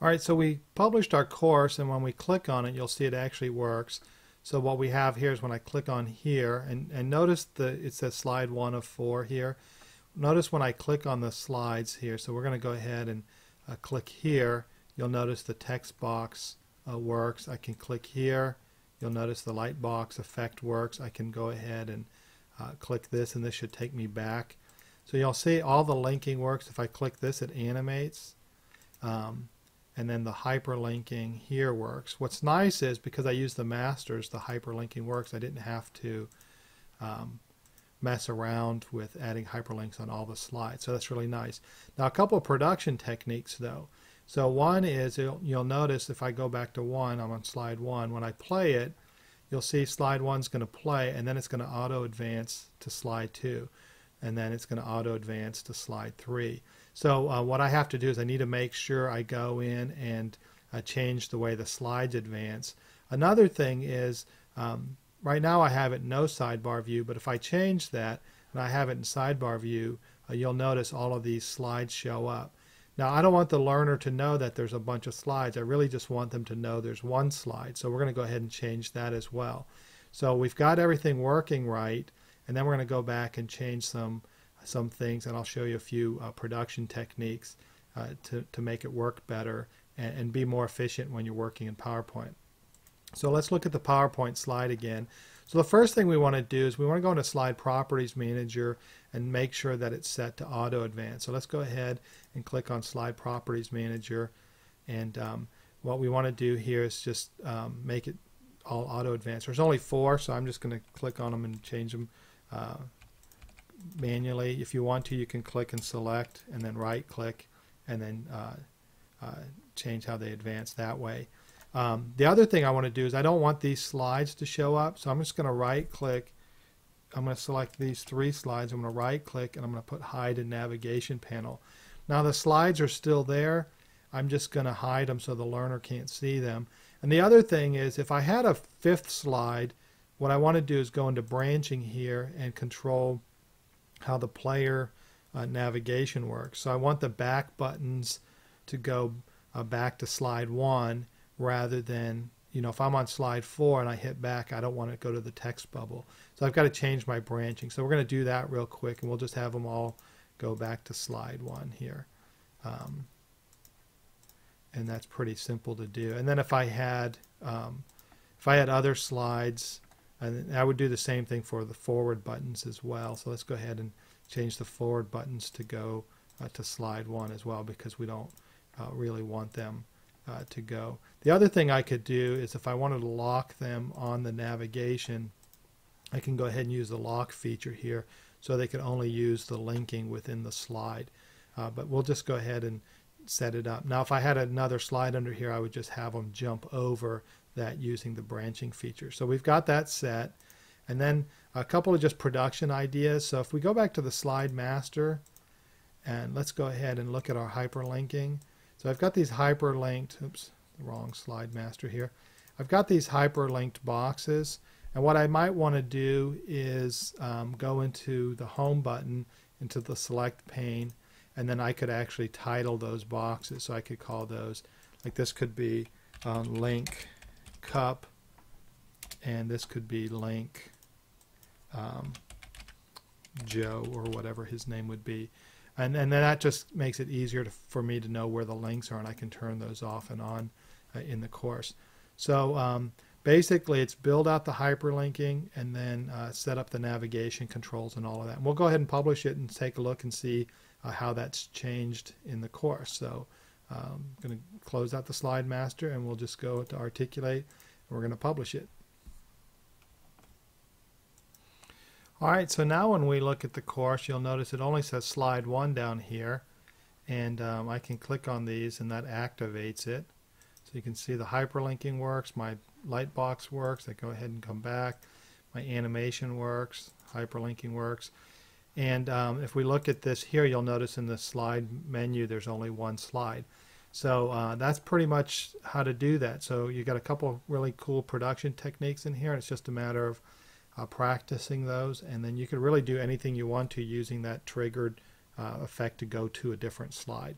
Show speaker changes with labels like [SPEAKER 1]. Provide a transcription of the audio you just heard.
[SPEAKER 1] All right, so we published our course, and when we click on it, you'll see it actually works. So what we have here is when I click on here, and, and notice the it says slide one of four here. Notice when I click on the slides here, so we're going to go ahead and uh, click here, you'll notice the text box uh, works. I can click here, you'll notice the light box effect works. I can go ahead and uh, click this, and this should take me back. So you'll see all the linking works. If I click this, it animates. Um, and then the hyperlinking here works. What's nice is because I use the masters, the hyperlinking works. I didn't have to um, mess around with adding hyperlinks on all the slides. So that's really nice. Now a couple of production techniques though. So one is you'll, you'll notice if I go back to one, I'm on slide one. When I play it, you'll see slide one's going to play and then it's going to auto advance to slide two and then it's going to auto advance to slide three. So uh, what I have to do is I need to make sure I go in and uh, change the way the slides advance. Another thing is um, right now I have it no sidebar view, but if I change that and I have it in sidebar view, uh, you'll notice all of these slides show up. Now I don't want the learner to know that there's a bunch of slides. I really just want them to know there's one slide. So we're going to go ahead and change that as well. So we've got everything working right, and then we're going to go back and change some some things, and I'll show you a few uh, production techniques uh, to, to make it work better and, and, be more efficient when you're working in PowerPoint. So let's look at the PowerPoint slide again. So the first thing we want to do is we want to go into Slide Properties Manager and make sure that it's set to Auto Advance. So let's go ahead and click on Slide Properties Manager. And um, what we want to do here is just um, make it all Auto Advance. There's only four, so I'm just going to click on them and change them uh, manually. If you want to, you can click and select and then right click and then uh, uh, change how they advance that way. Um, the other thing I want to do is I don't want these slides to show up, so I'm just going to right click. I'm going to select these three slides. I'm going to right click and I'm going to put hide in navigation panel. Now the slides are still there. I'm just going to hide them so the learner can't see them. And the other thing is if I had a fifth slide, what I want to do is go into branching here and control how the player uh, navigation works. So I want the back buttons to go uh, back to slide one rather than, you know, if I'm on slide four and I hit back, I don't want to go to the text bubble. So I've got to change my branching. So we're going to do that real quick and we'll just have them all go back to slide one here. Um, and that's pretty simple to do. And then if I had, um, if I had other slides, and I would do the same thing for the forward buttons as well. So let's go ahead and change the forward buttons to go uh, to slide one as well because we don't uh, really want them uh, to go. The other thing I could do is if I wanted to lock them on the navigation, I can go ahead and use the lock feature here so they can only use the linking within the slide. Uh, but we'll just go ahead and set it up. Now if I had another slide under here, I would just have them jump over that using the branching feature. So we've got that set. And then a couple of just production ideas. So if we go back to the slide master and let's go ahead and look at our hyperlinking. So I've got these hyperlinked, oops, wrong slide master here. I've got these hyperlinked boxes. And what I might want to do is um, go into the home button, into the select pane, and then I could actually title those boxes. So I could call those, like this could be um, link cup, and this could be link um, Joe or whatever his name would be. And, and then that just makes it easier to, for me to know where the links are, and I can turn those off and on uh, in the course. So um, basically, it's build out the hyperlinking and then uh, set up the navigation controls and all of that. And we'll go ahead and publish it and take a look and see uh, how that's changed in the course. So um, I'm going to close out the slide master and we'll just go to articulate and we're going to publish it. All right, so now when we look at the course, you'll notice it only says slide one down here. And um, I can click on these and that activates it. So you can see the hyperlinking works, my light box works. I go ahead and come back. My animation works, hyperlinking works. And um, if we look at this here, you'll notice in the slide menu there's only one slide. So uh, that's pretty much how to do that. So you got a couple really cool production techniques in here. And it's just a matter of uh, practicing those. And then you can really do anything you want to using that triggered uh, effect to go to a different slide.